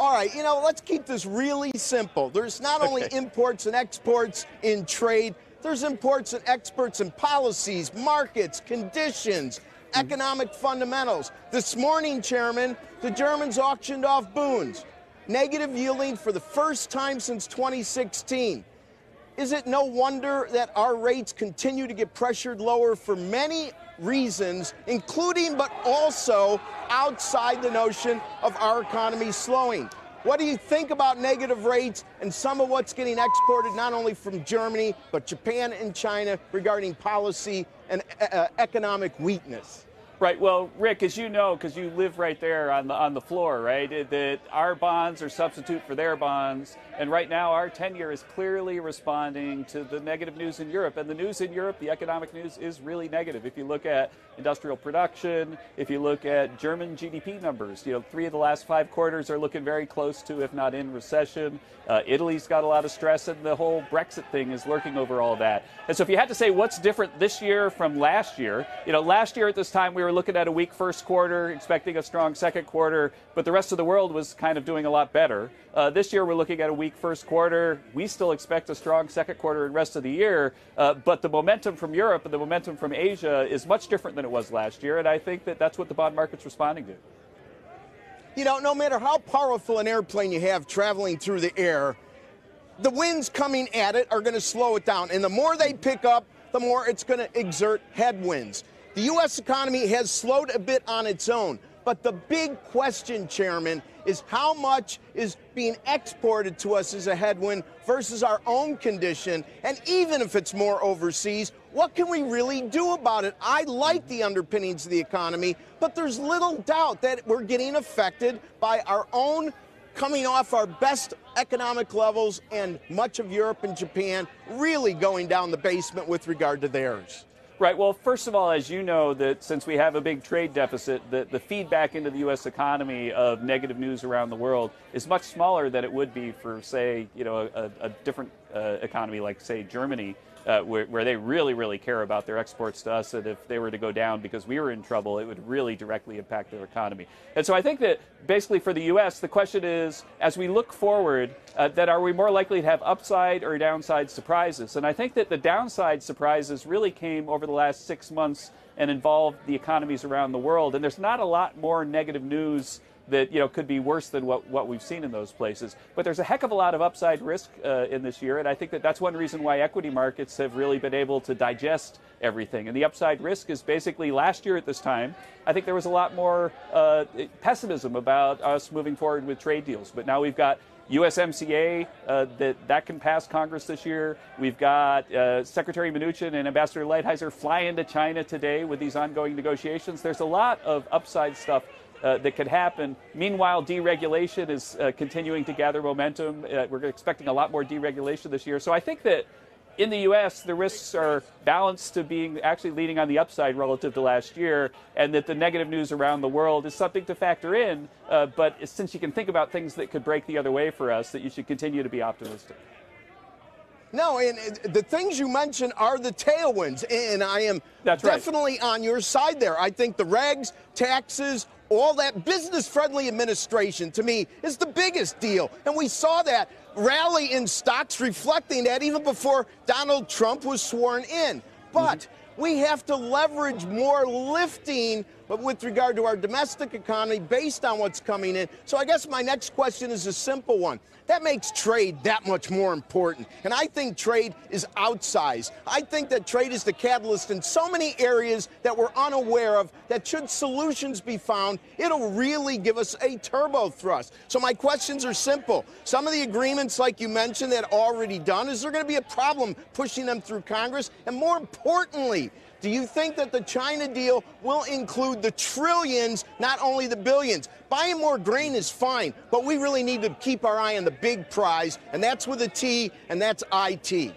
All right, you know, let's keep this really simple. There's not only Okay. imports and exports in trade, there's imports and exports in policies, markets, conditions, mm-hmm. economic fundamentals. This morning, Chairman, the Germans auctioned off bunds, negative yielding for the first time since 2016. Is it no wonder that our rates continue to get pressured lower for many reasons, including but also outside the notion of our economy slowing? What do you think about negative rates and some of what's getting exported not only from Germany but Japan and China regarding policy and uh, economic weakness? Right. Well, Rick, as you know, because you live right there on the on the floor, right? That our bonds are substitute for their bonds, and right now our ten-year is clearly responding to the negative news in Europe. And the news in Europe, the economic news, is really negative. If you look at industrial production, if you look at German GDP numbers, you know, three of the last five quarters are looking very close to, if not in recession. Uh, Italy's got a lot of stress, and the whole Brexit thing is lurking over all that. And so, if you had to say what's different this year from last year, you know, last year at this time we were looking at a weak first quarter, expecting a strong second quarter, but the rest of the world was kind of doing a lot better. Uh, this year we're looking at a weak first quarter. We still expect a strong second quarter and rest of the year, uh, but the momentum from Europe and the momentum from Asia is much different than it was last year, and I think that that's what the bond market's responding to. You know, no matter how powerful an airplane you have traveling through the air, the winds coming at it are going to slow it down. And the more they pick up, the more it's going to exert headwinds. The U.S. economy has slowed a bit on its own. But the big question, Chairman, is how much is being exported to us as a headwind versus our own condition? And even if it's more overseas, what can we really do about it? I like the underpinnings of the economy, but there's little doubt that we're getting affected by our own coming off our best economic levels and much of Europe and Japan really going down the basement with regard to theirs. Right. Well, first of all, as you know, that since we have a big trade deficit, the, the feedback into the U.S. economy of negative news around the world is much smaller than it would be for, say, you know, a, a different uh, economy like, say, Germany, uh, where, where they really, really care about their exports to us. And if they were to go down because we were in trouble, it would really directly impact their economy. And so I think that basically for the U.S., the question is, as we look forward, uh, that are we more likely to have upside or downside surprises? And I think that the downside surprises really came over the last six months and involved the economies around the world. And there's not a lot more negative news that you know could be worse than what, what we've seen in those places. But there's a heck of a lot of upside risk uh, in this year, and I think that that's one reason why equity markets have really been able to digest everything. And the upside risk is basically last year at this time, I think there was a lot more uh, pessimism about us moving forward with trade deals. But now we've got USMCA uh, that that can pass Congress this year. We've got uh, Secretary Mnuchin and Ambassador Lighthizer flying to China today with these ongoing negotiations. There's a lot of upside stuff. Uh, that could happen. Meanwhile, deregulation is uh, continuing to gather momentum. Uh, we're expecting a lot more deregulation this year. So I think that in the U.S., the risks are balanced to being actually leading on the upside relative to last year, and that the negative news around the world is something to factor in. Uh, but since you can think about things that could break the other way for us, that you should continue to be optimistic. No, and uh, the things you mentioned are the tailwinds, and I am That's right. definitely on your side there. I think the regs, taxes, all that business friendly administration to me is the biggest deal. And we saw that rally in stocks reflecting that even before Donald Trump was sworn in. But we have to leverage more lifting but with regard to our domestic economy based on what's coming in. So I guess my next question is a simple one. That makes trade that much more important. And I think trade is outsized. I think that trade is the catalyst in so many areas that we're unaware of that should solutions be found, it'll really give us a turbo thrust. So my questions are simple. Some of the agreements, like you mentioned, that already done, is there going to be a problem pushing them through Congress? And more importantly, do you think that the China deal will include the trillions, not only the billions? Buying more grain is fine, but we really need to keep our eye on the big prize, and that's with a T, and that's IT.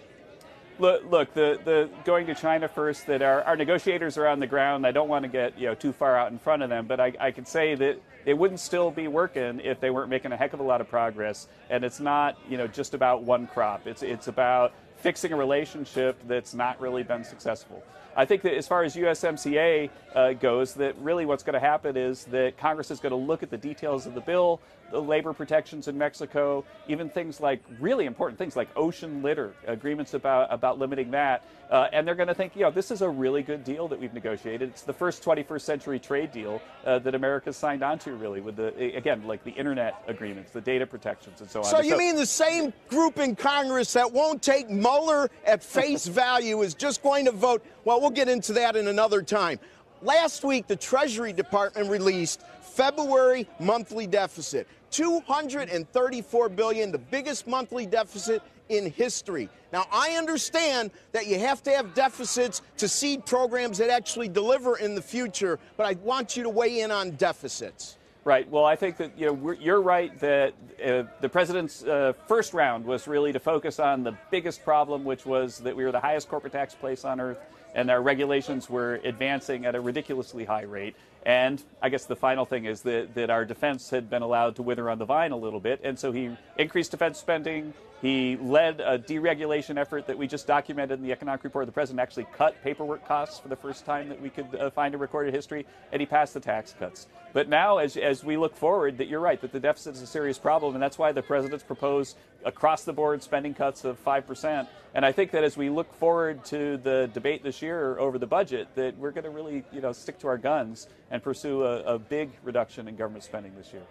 Look, look the, the going to China first. That our, our negotiators are on the ground. I don't want to get you know too far out in front of them, but I, I can say that it wouldn't still be working if they weren't making a heck of a lot of progress. And it's not you know just about one crop. It's it's about fixing a relationship that's not really been successful. I think that as far as USMCA uh, goes, that really what's going to happen is that Congress is going to look at the details of the bill, the labor protections in Mexico, even things like really important things like ocean litter, agreements about, about limiting that. Uh, and they're going to think, you know, this is a really good deal that we've negotiated. It's the first 21st century trade deal uh, that America's signed on to, really, with the, again, like the internet agreements, the data protections, and so on. So you so, mean the same group in Congress that won't take Mueller at face value is just going to vote? Well, we'll get into that in another time. Last week, the Treasury Department released February monthly deficit, 234 billion, the biggest monthly deficit in history. Now, I understand that you have to have deficits to seed programs that actually deliver in the future, but I want you to weigh in on deficits. Right. Well, I think that you know you're right that uh, the president's uh, first round was really to focus on the biggest problem, which was that we were the highest corporate tax place on earth and our regulations were advancing at a ridiculously high rate. And I guess the final thing is that, that our defense had been allowed to wither on the vine a little bit. And so he increased defense spending. He led a deregulation effort that we just documented in the economic report. The president actually cut paperwork costs for the first time that we could uh, find in recorded history, and he passed the tax cuts. But now, as, as we look forward, that you're right, that the deficit is a serious problem, and that's why the president's proposed across the board spending cuts of 5%. And I think that as we look forward to the debate this year over the budget, that we're going to really you know, stick to our guns and pursue a, a big reduction in government spending this year.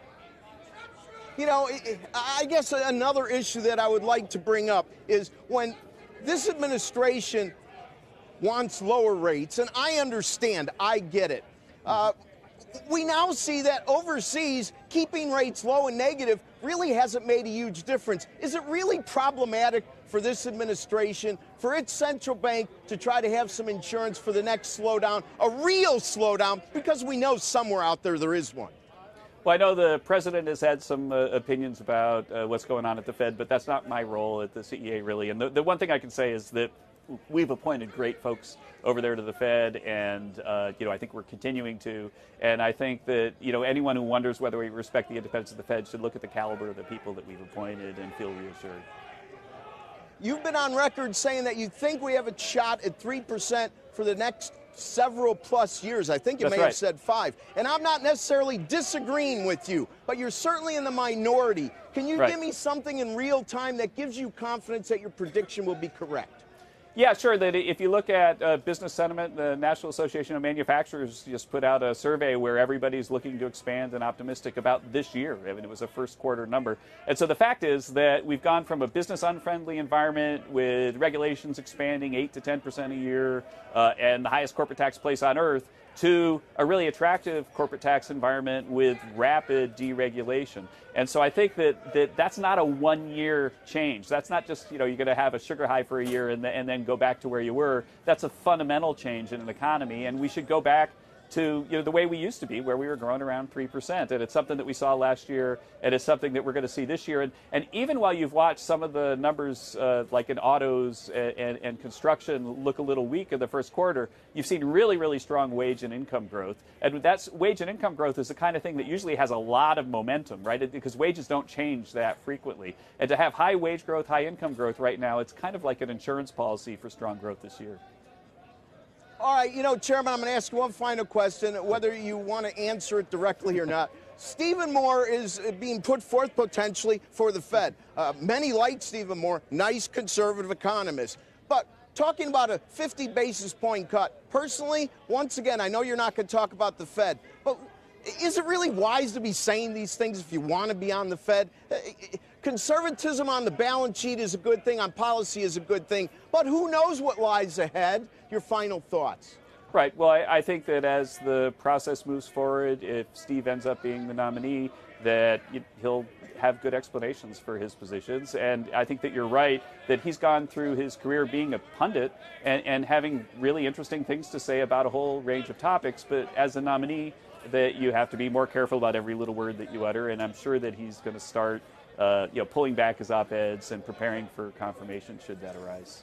You know, I guess another issue that I would like to bring up is when this administration wants lower rates, and I understand, I get it. Uh, we now see that overseas, keeping rates low and negative really hasn't made a huge difference. Is it really problematic for this administration, for its central bank to try to have some insurance for the next slowdown, a real slowdown, because we know somewhere out there there is one? Well, I know the president has had some uh, opinions about uh, what's going on at the Fed, but that's not my role at the CEA, really. And the, the one thing I can say is that we've appointed great folks over there to the Fed, and uh, you know I think we're continuing to. And I think that you know anyone who wonders whether we respect the independence of the Fed should look at the caliber of the people that we've appointed and feel reassured. You've been on record saying that you think we have a shot at three percent for the next several plus years. I think you That's may right. have said five. And I'm not necessarily disagreeing with you, but you're certainly in the minority. Can you right. give me something in real time that gives you confidence that your prediction will be correct? Yeah, sure. That if you look at uh, business sentiment, the National Association of Manufacturers just put out a survey where everybody's looking to expand and optimistic about this year. I mean, it was a first quarter number. And so the fact is that we've gone from a business unfriendly environment with regulations expanding 8 to 10 percent a year uh, and the highest corporate tax place on earth to a really attractive corporate tax environment with rapid deregulation. And so I think that, that that's not a one year change. That's not just, you know, you're going to have a sugar high for a year and, and then go back to where you were. That's a fundamental change in an economy. And we should go back to you know the way we used to be, where we were growing around three percent, and it's something that we saw last year, and it's something that we're going to see this year. And and even while you've watched some of the numbers, uh, like in autos and, and, and, construction, look a little weak in the first quarter, you've seen really really strong wage and income growth, and that's wage and income growth is the kind of thing that usually has a lot of momentum, right? Because wages don't change that frequently, and to have high wage growth, high income growth right now, it's kind of like an insurance policy for strong growth this year. All right, you know, Chairman, I'm going to ask you one final question, whether you want to answer it directly or not. Stephen Moore is being put forth potentially for the Fed. Uh, many like Stephen Moore, nice conservative economist. But talking about a 50 basis point cut, personally, once again, I know you're not going to talk about the Fed, but is it really wise to be saying these things if you want to be on the Fed? Conservatism on the balance sheet is a good thing, on policy is a good thing, but who knows what lies ahead? Your final thoughts. Right. Well, I, I think that as the process moves forward, if Steve ends up being the nominee, that he'll have good explanations for his positions. And I think that you're right that he's gone through his career being a pundit and, and having really interesting things to say about a whole range of topics. But as a nominee, that you have to be more careful about every little word that you utter. And I'm sure that he's going to start, Uh, you know, pulling back his op-eds and preparing for confirmation should that arise.